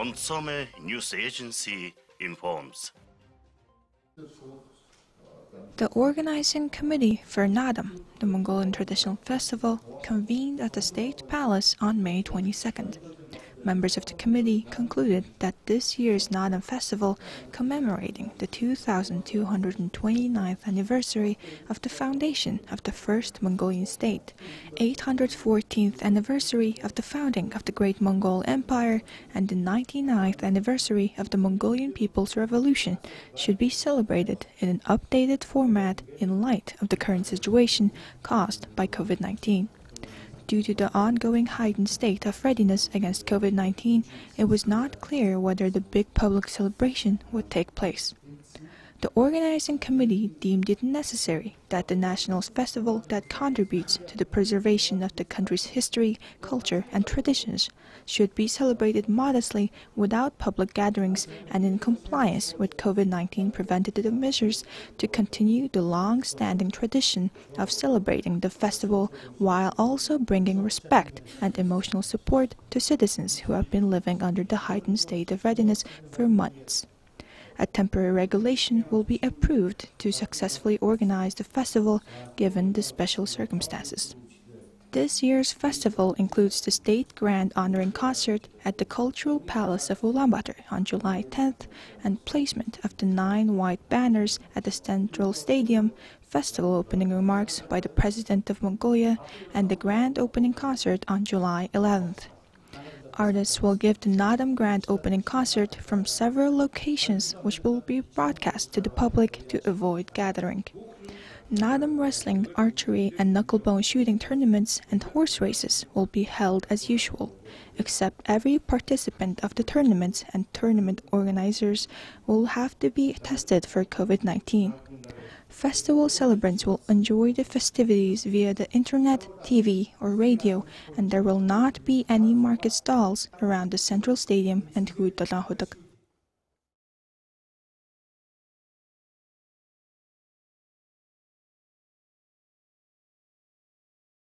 Montsame News Agency informs. The organizing committee for Naadam, the Mongolian traditional festival, convened at the State Palace on May 22nd. Members of the committee concluded that this year's Naadam Festival, commemorating the 2229th anniversary of the foundation of the first Mongolian state, 814th anniversary of the founding of the Great Mongol Empire, and the 99th anniversary of the Mongolian People's Revolution, should be celebrated in an updated format in light of the current situation caused by COVID 19. Due to the ongoing heightened state of readiness against COVID 19, it was not clear whether the big public celebration would take place. The organizing committee deemed it necessary that the national festival that contributes to the preservation of the country's history, culture, and traditions should be celebrated modestly without public gatherings and in compliance with COVID 19 preventative measures to continue the long standing tradition of celebrating the festival while also bringing respect and emotional support to citizens who have been living under the heightened state of readiness for months a temporary regulation will be approved to successfully organize the festival given the special circumstances. This year's festival includes the State Grand Honoring Concert at the Cultural Palace of Ulaanbaatar on July 10th and placement of the nine white banners at the Central Stadium, festival opening remarks by the President of Mongolia, and the grand opening concert on July 11th. Artists will give the Naadam Grand opening concert from several locations, which will be broadcast to the public to avoid gathering. Naadam wrestling, archery, and knucklebone shooting tournaments and horse races will be held as usual, except every participant of the tournaments and tournament organizers will have to be tested for COVID 19. Festival celebrants will enjoy the festivities via the internet, TV, or radio, and there will not be any market stalls around the central stadium and Rue de